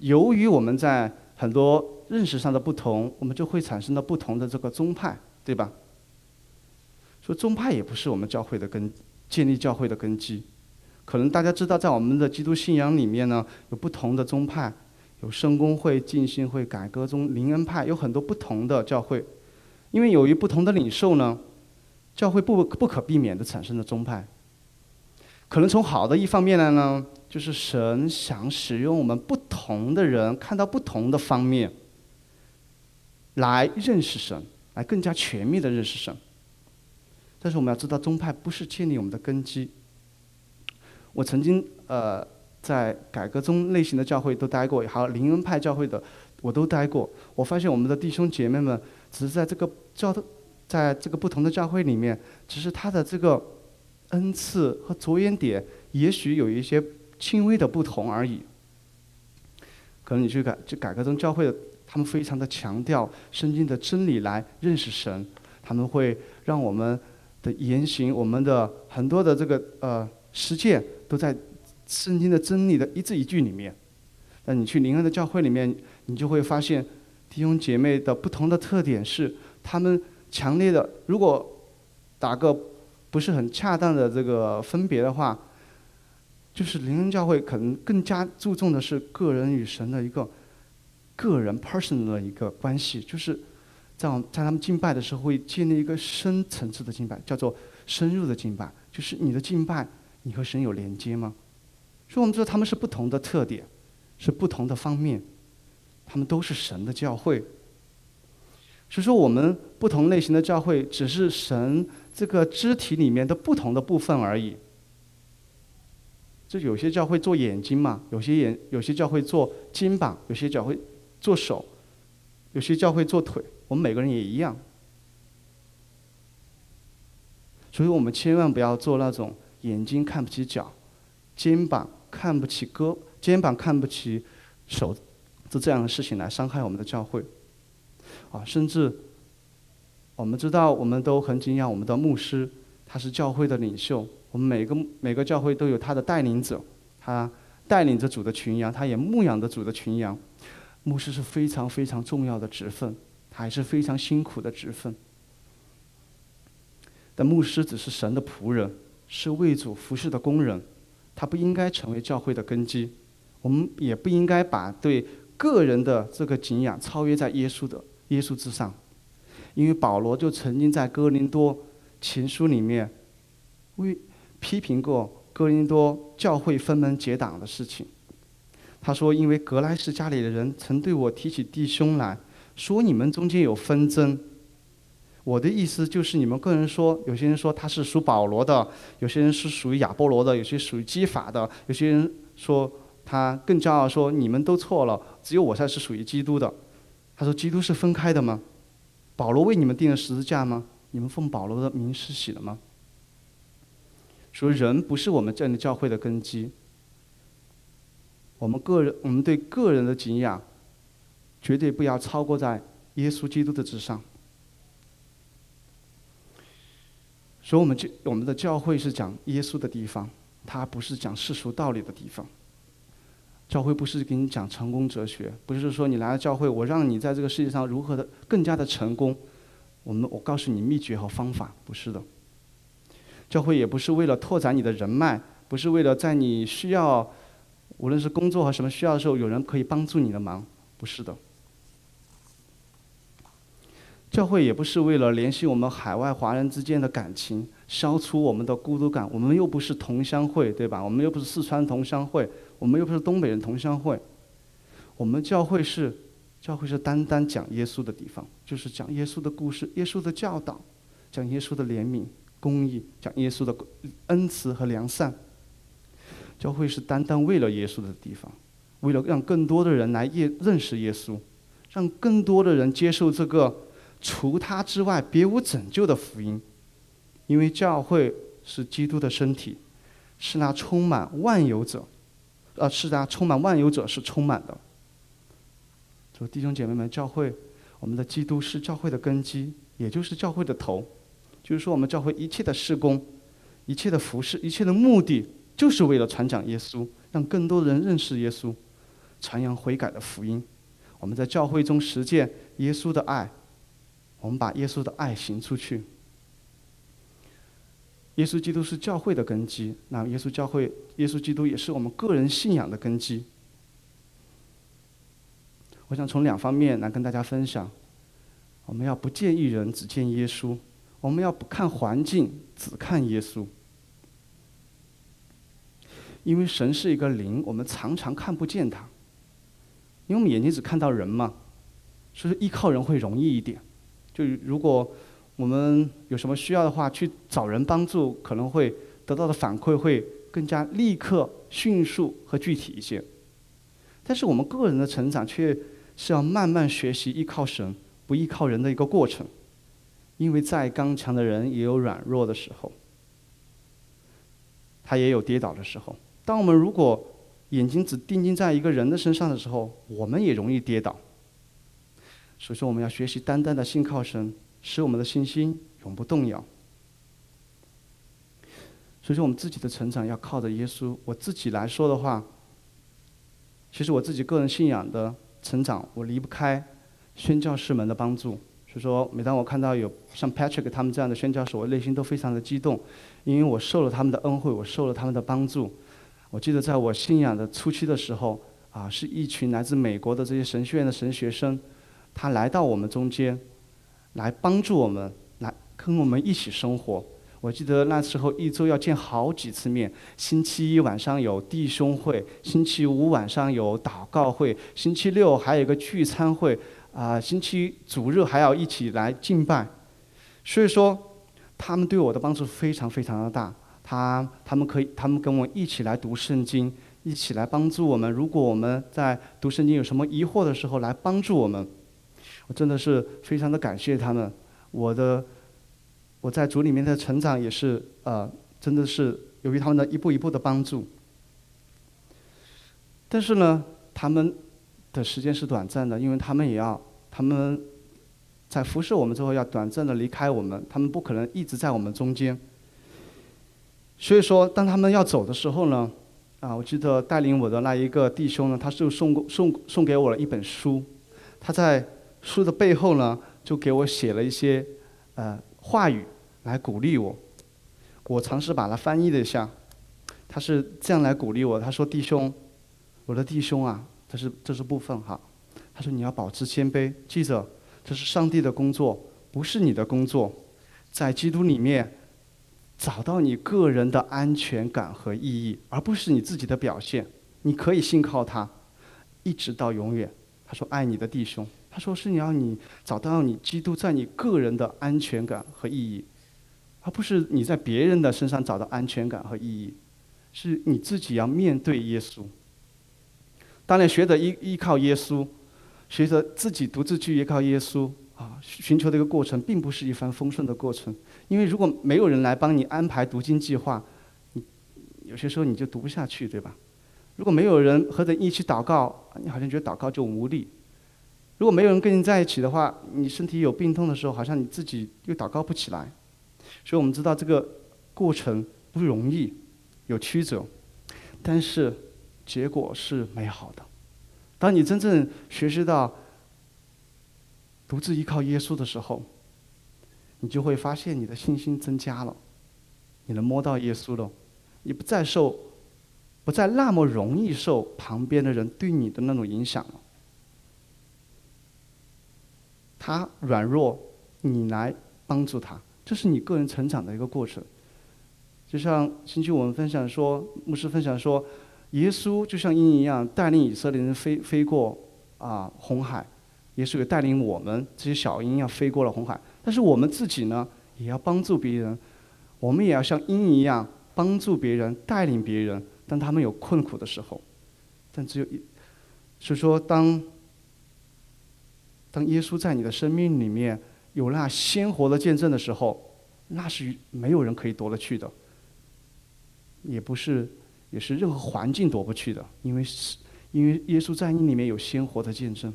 由于我们在很多。认识上的不同，我们就会产生了不同的这个宗派，对吧？说宗派也不是我们教会的根，建立教会的根基。可能大家知道，在我们的基督信仰里面呢，有不同的宗派，有圣公会、浸信会、改革宗、灵恩派，有很多不同的教会。因为由于不同的领袖呢，教会不不可避免的产生了宗派。可能从好的一方面来呢，就是神想使用我们不同的人，看到不同的方面。来认识神，来更加全面的认识神。但是我们要知道，宗派不是建立我们的根基。我曾经呃在改革宗类型的教会都待过，还有灵恩派教会的我都待过。我发现我们的弟兄姐妹们只是在这个教的，在这个不同的教会里面，只是他的这个恩赐和着眼点，也许有一些轻微的不同而已。可能你去改去改革宗教会。他们非常的强调圣经的真理来认识神，他们会让我们的言行、我们的很多的这个呃实践都在圣经的真理的一字一句里面。那你去灵恩的教会里面，你就会发现弟兄姐妹的不同的特点是，他们强烈的，如果打个不是很恰当的这个分别的话，就是灵恩教会可能更加注重的是个人与神的一个。个人 person 的一个关系，就是在在他们敬拜的时候会建立一个深层次的敬拜，叫做深入的敬拜。就是你的敬拜，你和神有连接吗？所以我们知道他们是不同的特点，是不同的方面，他们都是神的教会。所以说，我们不同类型的教会只是神这个肢体里面的不同的部分而已。就有些教会做眼睛嘛，有些眼有些教会做肩膀，有些教会。做手，有些教会做腿，我们每个人也一样。所以我们千万不要做那种眼睛看不起脚，肩膀看不起胳，肩膀看不起手，做这样的事情来伤害我们的教会。啊，甚至我们知道，我们都很敬仰我们的牧师，他是教会的领袖。我们每个每个教会都有他的带领者，他带领着主的群羊，他也牧养着主的群羊。牧师是非常非常重要的职分，他还是非常辛苦的职分。但牧师只是神的仆人，是为主服侍的工人，他不应该成为教会的根基。我们也不应该把对个人的这个敬仰超越在耶稣的耶稣之上，因为保罗就曾经在哥林多情书里面为批评过哥林多教会分门结党的事情。他说：“因为格莱斯家里的人曾对我提起弟兄来说，你们中间有纷争。我的意思就是，你们个人说，有些人说他是属保罗的，有些人是属于亚波罗的，有些属于基法的，有些人说他更骄傲，说你们都错了，只有我才是属于基督的。他说：基督是分开的吗？保罗为你们钉了十字架吗？你们奉保罗的名施洗了吗？说人不是我们这样的教会的根基。”我们个人，我们对个人的敬仰，绝对不要超过在耶稣基督的之上。所以，我们教我们的教会是讲耶稣的地方，它不是讲世俗道理的地方。教会不是给你讲成功哲学，不是说你来了教会，我让你在这个世界上如何的更加的成功。我们我告诉你秘诀和方法，不是的。教会也不是为了拓展你的人脉，不是为了在你需要。无论是工作和什么需要的时候，有人可以帮助你的忙，不是的。教会也不是为了联系我们海外华人之间的感情，消除我们的孤独感。我们又不是同乡会，对吧？我们又不是四川同乡会，我们又不是东北人同乡会。我们教会是，教会是单单讲耶稣的地方，就是讲耶稣的故事、耶稣的教导，讲耶稣的怜悯、公义，讲耶稣的恩慈和良善。教会是单单为了耶稣的地方，为了让更多的人来认认识耶稣，让更多的人接受这个除他之外别无拯救的福音。因为教会是基督的身体，是那充满万有者，呃，是那充满万有者是充满的。说弟兄姐妹们，教会，我们的基督是教会的根基，也就是教会的头，就是说我们教会一切的事工，一切的服饰，一切的目的。就是为了传讲耶稣，让更多的人认识耶稣，传扬悔改的福音。我们在教会中实践耶稣的爱，我们把耶稣的爱行出去。耶稣基督是教会的根基，那耶稣教会、耶稣基督也是我们个人信仰的根基。我想从两方面来跟大家分享：我们要不见一人，只见耶稣；我们要不看环境，只看耶稣。因为神是一个灵，我们常常看不见他，因为我们眼睛只看到人嘛，所以依靠人会容易一点。就如果我们有什么需要的话，去找人帮助，可能会得到的反馈会更加立刻、迅速和具体一些。但是我们个人的成长却是要慢慢学习依靠神，不依靠人的一个过程。因为再刚强的人也有软弱的时候，他也有跌倒的时候。当我们如果眼睛只定睛在一个人的身上的时候，我们也容易跌倒。所以说，我们要学习单单的信靠神，使我们的信心永不动摇。所以说，我们自己的成长要靠着耶稣。我自己来说的话，其实我自己个人信仰的成长，我离不开宣教士们的帮助。所以说，每当我看到有像 Patrick 他们这样的宣教士，我内心都非常的激动，因为我受了他们的恩惠，我受了他们的帮助。我记得在我信仰的初期的时候，啊，是一群来自美国的这些神学院的神学生，他来到我们中间，来帮助我们，来跟我们一起生活。我记得那时候一周要见好几次面，星期一晚上有弟兄会，星期五晚上有祷告会，星期六还有一个聚餐会，啊，星期主日还要一起来敬拜。所以说，他们对我的帮助非常非常的大。他他们可以，他们跟我一起来读圣经，一起来帮助我们。如果我们在读圣经有什么疑惑的时候，来帮助我们，我真的是非常的感谢他们。我的我在组里面的成长也是呃，真的是由于他们的一步一步的帮助。但是呢，他们的时间是短暂的，因为他们也要他们在服侍我们之后要短暂的离开我们，他们不可能一直在我们中间。所以说，当他们要走的时候呢，啊，我记得带领我的那一个弟兄呢，他就送过送送给我了一本书，他在书的背后呢，就给我写了一些呃话语来鼓励我。我尝试把它翻译了一下，他是这样来鼓励我，他说：“弟兄，我的弟兄啊，这是这是部分哈。”他说：“你要保持谦卑，记着，这是上帝的工作，不是你的工作，在基督里面。”找到你个人的安全感和意义，而不是你自己的表现。你可以信靠他，一直到永远。他说：“爱你的弟兄。”他说：“是你要你找到你基督在你个人的安全感和意义，而不是你在别人的身上找到安全感和意义。是你自己要面对耶稣。当然，学着依依靠耶稣，学着自己独自去依靠耶稣啊，寻求的一个过程，并不是一帆风顺的过程。”因为如果没有人来帮你安排读经计划，你有些时候你就读不下去，对吧？如果没有人和着一起祷告，你好像觉得祷告就无力。如果没有人跟你在一起的话，你身体有病痛的时候，好像你自己又祷告不起来。所以我们知道这个过程不容易，有曲折，但是结果是美好的。当你真正学习到独自依靠耶稣的时候。你就会发现你的信心增加了，你能摸到耶稣了，你不再受，不再那么容易受旁边的人对你的那种影响了。他软弱，你来帮助他，这是你个人成长的一个过程。就像星期五我们分享说，牧师分享说，耶稣就像鹰一样带领以色列人飞飞过啊红海，耶稣也带领我们这些小鹰要飞过了红海。但是我们自己呢，也要帮助别人，我们也要像鹰一样帮助别人，带领别人，当他们有困苦的时候。但只有一，所以说当。当耶稣在你的生命里面有那鲜活的见证的时候，那是没有人可以夺得去的，也不是，也是任何环境夺不去的，因为是，因为耶稣在你里面有鲜活的见证。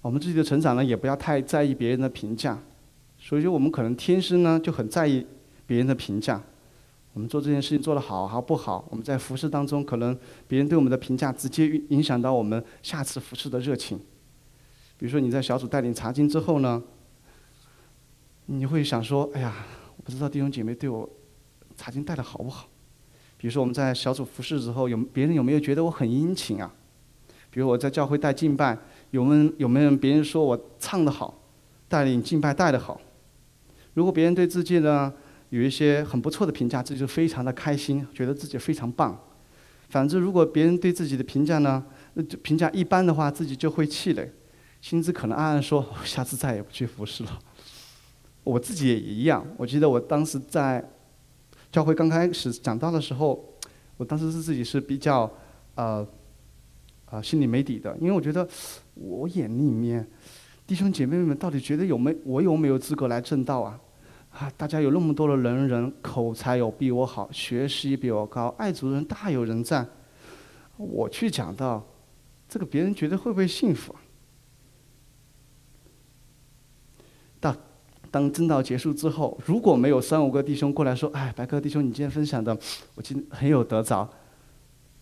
我们自己的成长呢，也不要太在意别人的评价，所以说我们可能天生呢就很在意别人的评价。我们做这件事情做得好还不好？我们在服饰当中，可能别人对我们的评价直接影响到我们下次服饰的热情。比如说你在小组带领查经之后呢，你会想说：“哎呀，我不知道弟兄姐妹对我查经带的好不好？”比如说我们在小组服饰之后，有别人有没有觉得我很殷勤啊？比如我在教会带敬拜，有没有有没有别人说我唱得好，带领敬拜带得好？如果别人对自己呢？有一些很不错的评价，自己就非常的开心，觉得自己非常棒。反之，如果别人对自己的评价呢，评价一般的话，自己就会气馁，心知可能暗暗说：“我下次再也不去服侍了。”我自己也一样。我记得我当时在教会刚开始讲道的时候，我当时是自己是比较呃呃心里没底的，因为我觉得我眼里面弟兄姐妹们到底觉得有没我有没有资格来正道啊？啊！大家有那么多的人人，口才有比我好，学识也比我高，爱主人大有人在。我去讲到，这个别人觉得会不会幸福？当当正道结束之后，如果没有三五个弟兄过来说：“哎，白哥弟兄，你今天分享的，我今天很有得着。”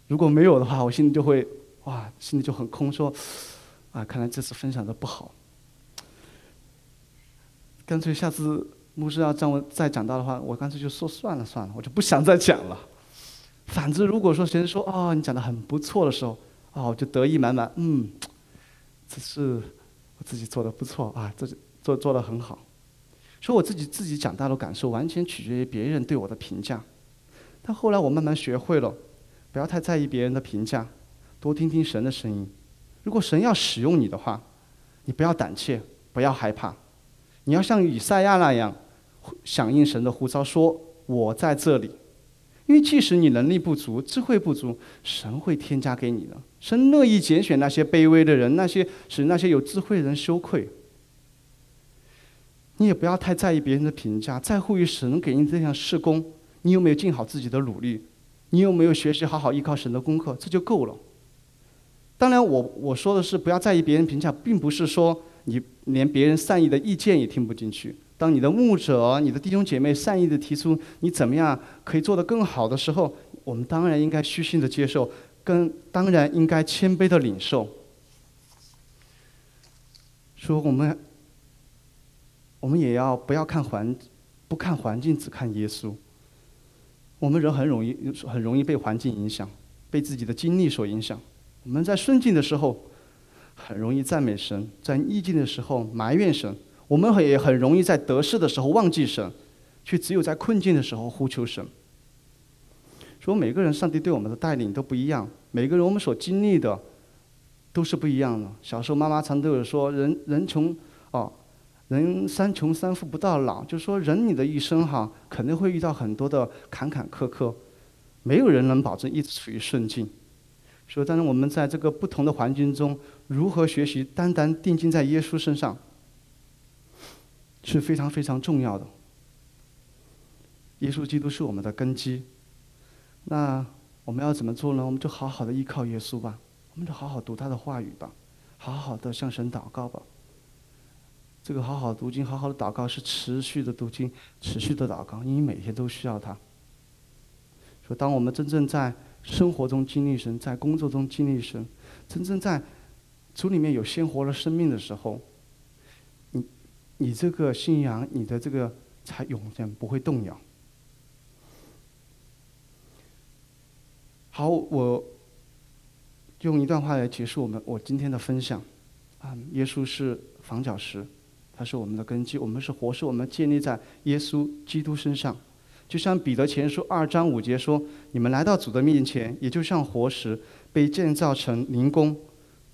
如果没有的话，我心里就会哇，心里就很空，说：“啊，看来这次分享的不好，干脆下次。”牧师要让我再讲到的话，我干脆就说算了算了，我就不想再讲了。反之，如果说谁说哦你讲的很不错的时候，哦我就得意满满，嗯，只是我自己做的不错啊，这做做的很好。说我自己自己讲到的感受，完全取决于别人对我的评价。但后来我慢慢学会了，不要太在意别人的评价，多听听神的声音。如果神要使用你的话，你不要胆怯，不要害怕，你要像以赛亚那样。响应神的呼召，说：“我在这里。”因为即使你能力不足、智慧不足，神会添加给你的。神乐意拣选那些卑微的人，那些使那些有智慧的人羞愧。你也不要太在意别人的评价，在乎于神给你这项事工，你有没有尽好自己的努力？你有没有学习好好依靠神的功课？这就够了。当然，我我说的是不要在意别人评价，并不是说你连别人善意的意见也听不进去。当你的牧者、你的弟兄姐妹善意的提出你怎么样可以做得更好的时候，我们当然应该虚心的接受，跟当然应该谦卑的领受。说我们，我们也要不要看环，不看环境，只看耶稣。我们人很容易很容易被环境影响，被自己的经历所影响。我们在顺境的时候很容易赞美神，在逆境的时候埋怨神。我们也很容易在得势的时候忘记神，却只有在困境的时候呼求神。说每个人上帝对我们的带领都不一样，每个人我们所经历的都是不一样的。小时候妈妈常都有说：“人人穷哦，人三穷三富不到老。”就是说人你的一生哈，肯定会遇到很多的坎坎坷坷，没有人能保证一直处于顺境。说，但是我们在这个不同的环境中，如何学习单单定睛在耶稣身上？是非常非常重要的。耶稣基督是我们的根基，那我们要怎么做呢？我们就好好的依靠耶稣吧，我们就好好读他的话语吧，好好的向神祷告吧。这个好好读经、好好的祷告是持续的读经、持续的祷告，因为每天都需要他。说，当我们真正在生活中经历神，在工作中经历神，真正在主里面有鲜活的生命的时候。你这个信仰，你的这个才永远不会动摇。好，我用一段话来结束我们我今天的分享。啊，耶稣是房角石，他是我们的根基，我们是活，石我们建立在耶稣基督身上。就像彼得前书二章五节说：“你们来到主的面前，也就像活石，被建造成灵宫，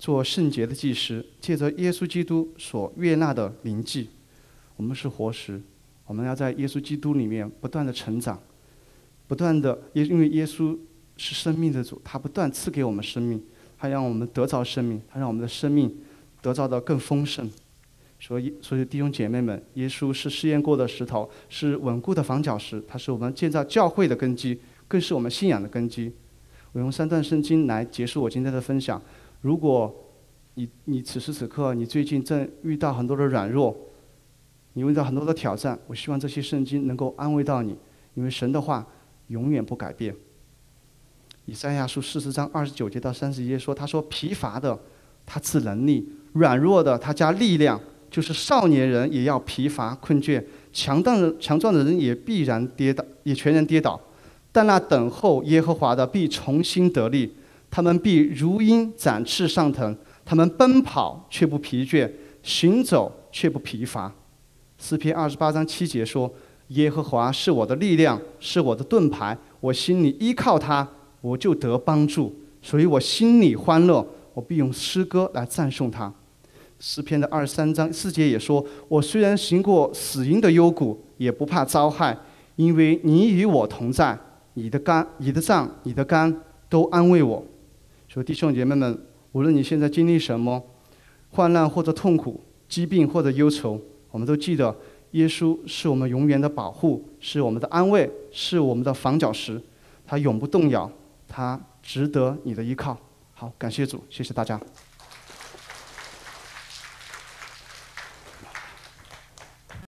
做圣洁的祭司，借着耶稣基督所悦纳的灵祭。我们是活石，我们要在耶稣基督里面不断的成长，不断的，因因为耶稣是生命的主，他不断赐给我们生命，他让我们得着生命，他让我们的生命得着的更丰盛。”所以，所以弟兄姐妹们，耶稣是试验过的石头，是稳固的房角石，它是我们建造教会的根基，更是我们信仰的根基。我用三段圣经来结束我今天的分享。如果你你此时此刻你最近正遇到很多的软弱，你遇到很多的挑战，我希望这些圣经能够安慰到你，因为神的话永远不改变。以赛亚书四十章二十九节到三十一节说：“他说疲乏的，他赐能力；软弱的，他加力量。”就是少年人也要疲乏困倦，强壮的强壮的人也必然跌倒，也全然跌倒。但那等候耶和华的必重新得力，他们必如鹰展翅上腾，他们奔跑却不疲倦，行走却不疲乏。诗篇二十八章七节说：“耶和华是我的力量，是我的盾牌，我心里依靠他，我就得帮助，所以我心里欢乐，我必用诗歌来赞颂他。”诗篇的二十三章四节也说：“我虽然行过死荫的幽谷，也不怕遭害，因为你与我同在。你的肝、你的脏、你的肝都安慰我。”所以弟兄姐妹们，无论你现在经历什么患难或者痛苦、疾病或者忧愁，我们都记得耶稣是我们永远的保护，是我们的安慰，是我们的防脚石。他永不动摇，他值得你的依靠。好，感谢主，谢谢大家。